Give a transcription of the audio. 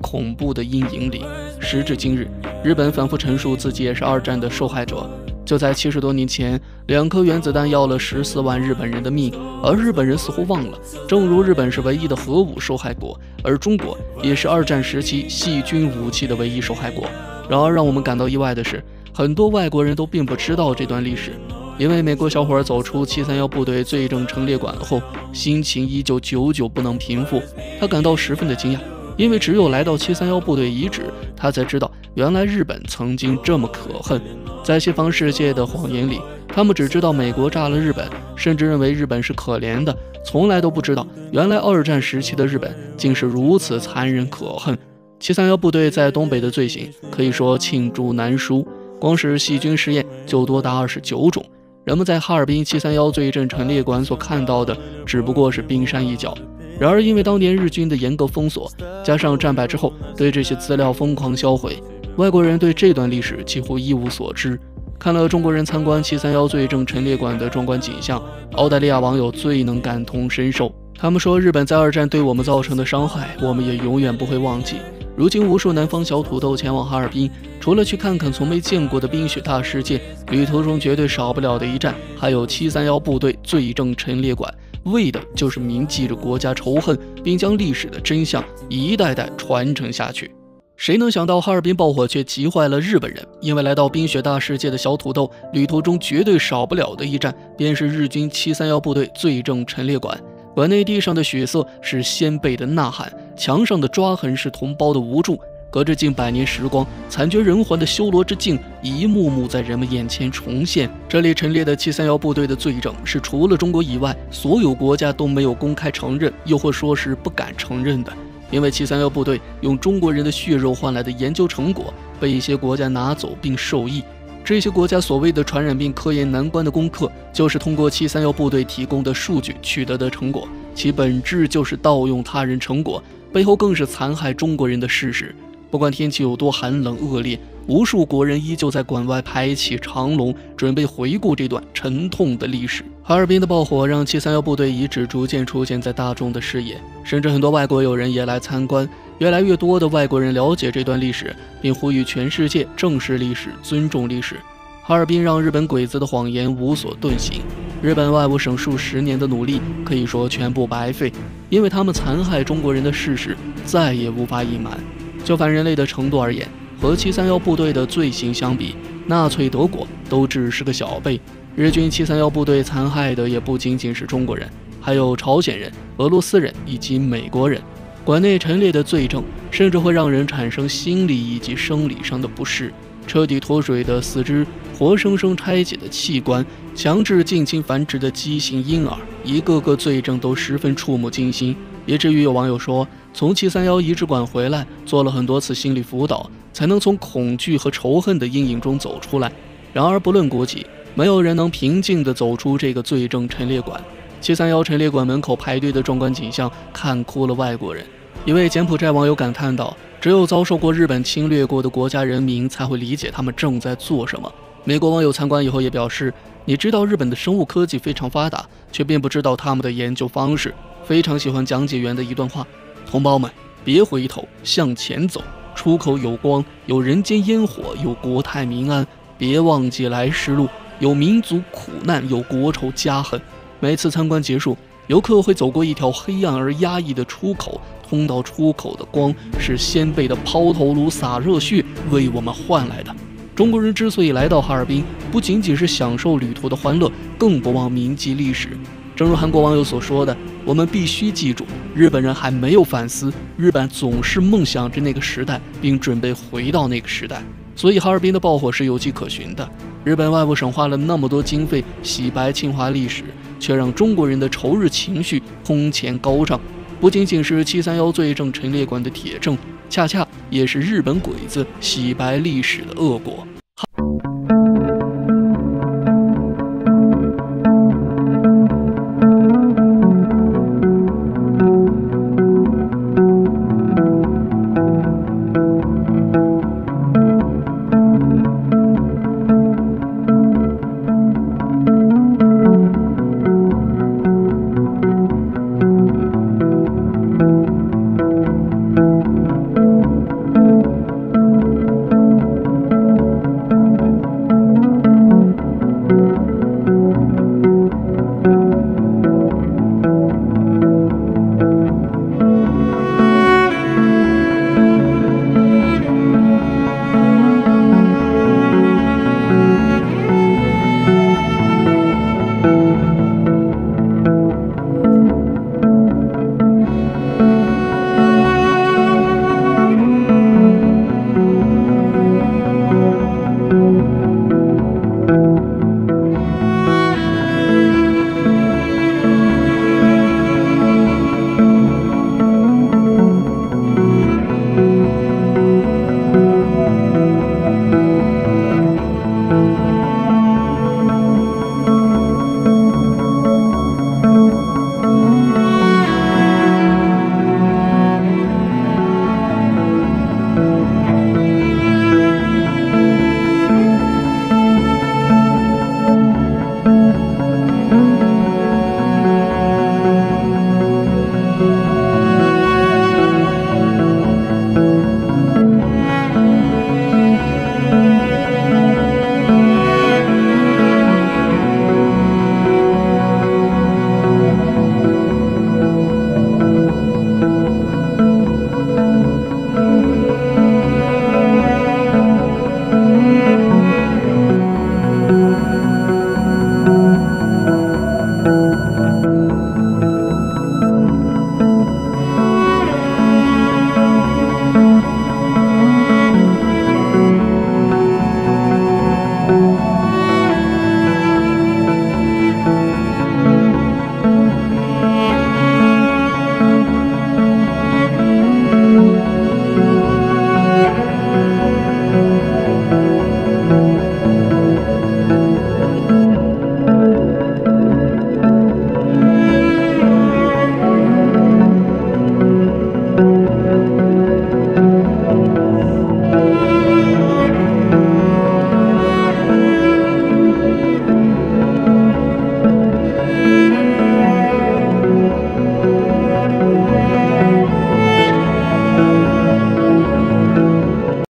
恐怖的阴影里。时至今日，日本反复陈述自己也是二战的受害者。就在七十多年前，两颗原子弹要了十四万日本人的命，而日本人似乎忘了，正如日本是唯一的核武受害国，而中国也是二战时期细菌武器的唯一受害国。然而，让我们感到意外的是，很多外国人都并不知道这段历史。因为美国小伙走出七三幺部队罪证陈列馆后，心情依旧久久不能平复。他感到十分的惊讶，因为只有来到七三幺部队遗址，他才知道原来日本曾经这么可恨。在西方世界的谎言里，他们只知道美国炸了日本，甚至认为日本是可怜的，从来都不知道原来二战时期的日本竟是如此残忍可恨。七三幺部队在东北的罪行可以说罄竹难书，光是细菌实验就多达二十九种。人们在哈尔滨七三幺罪证陈列馆所看到的只不过是冰山一角。然而，因为当年日军的严格封锁，加上战败之后对这些资料疯狂销毁，外国人对这段历史几乎一无所知。看了中国人参观七三幺罪证陈列馆的壮观景象，澳大利亚网友最能感同身受。他们说，日本在二战对我们造成的伤害，我们也永远不会忘记。如今，无数南方小土豆前往哈尔滨，除了去看看从没见过的冰雪大世界，旅途中绝对少不了的一站，还有七三幺部队罪证陈列馆，为的就是铭记着国家仇恨，并将历史的真相一代代传承下去。谁能想到哈尔滨爆火却急坏了日本人？因为来到冰雪大世界的小土豆，旅途中绝对少不了的一站，便是日军七三幺部队罪证陈列馆。馆内地上的血色是先辈的呐喊，墙上的抓痕是同胞的无助。隔着近百年时光，惨绝人寰的修罗之境一幕幕在人们眼前重现。这里陈列的七三幺部队的罪证，是除了中国以外，所有国家都没有公开承认，又或说是不敢承认的。因为七三幺部队用中国人的血肉换来的研究成果，被一些国家拿走并受益。这些国家所谓的传染病科研难关的攻克，就是通过七三幺部队提供的数据取得的成果，其本质就是盗用他人成果，背后更是残害中国人的事实。不管天气有多寒冷恶劣，无数国人依旧在馆外排起长龙，准备回顾这段沉痛的历史。哈尔滨的爆火让七三幺部队遗址逐渐出现在大众的视野，甚至很多外国友人也来参观。越来越多的外国人了解这段历史，并呼吁全世界正视历史、尊重历史。哈尔滨让日本鬼子的谎言无所遁形，日本外务省数十年的努力可以说全部白费，因为他们残害中国人的事实再也无法隐瞒。就反人类的程度而言，和七三幺部队的罪行相比，纳粹德国都只是个小辈。日军七三幺部队残害的也不仅仅是中国人，还有朝鲜人、俄罗斯人以及美国人。馆内陈列的罪证，甚至会让人产生心理以及生理上的不适。彻底脱水的四肢，活生生拆解的器官，强制近亲繁殖的畸形婴儿，一个个罪证都十分触目惊心。以至于有网友说，从七三幺遗址馆回来，做了很多次心理辅导，才能从恐惧和仇恨的阴影中走出来。然而，不论国籍，没有人能平静地走出这个罪证陈列馆。七三幺陈列馆门口排队的壮观景象，看哭了外国人。一位柬埔寨网友感叹道：“只有遭受过日本侵略过的国家人民，才会理解他们正在做什么。”美国网友参观以后也表示：“你知道日本的生物科技非常发达，却并不知道他们的研究方式。”非常喜欢讲解员的一段话：“同胞们，别回头，向前走。出口有光，有人间烟火，有国泰民安。别忘记来时路，有民族苦难，有国仇家恨。”每次参观结束，游客会走过一条黑暗而压抑的出口，通道出口的光是先辈的抛头颅洒热血为我们换来的。中国人之所以来到哈尔滨，不仅仅是享受旅途的欢乐，更不忘铭记历史。正如韩国网友所说的，我们必须记住，日本人还没有反思，日本总是梦想着那个时代，并准备回到那个时代。所以哈尔滨的爆火是有迹可循的。日本外务省花了那么多经费洗白侵华历史，却让中国人的仇日情绪空前高涨。不仅仅是七三幺罪证陈列馆的铁证，恰恰也是日本鬼子洗白历史的恶果。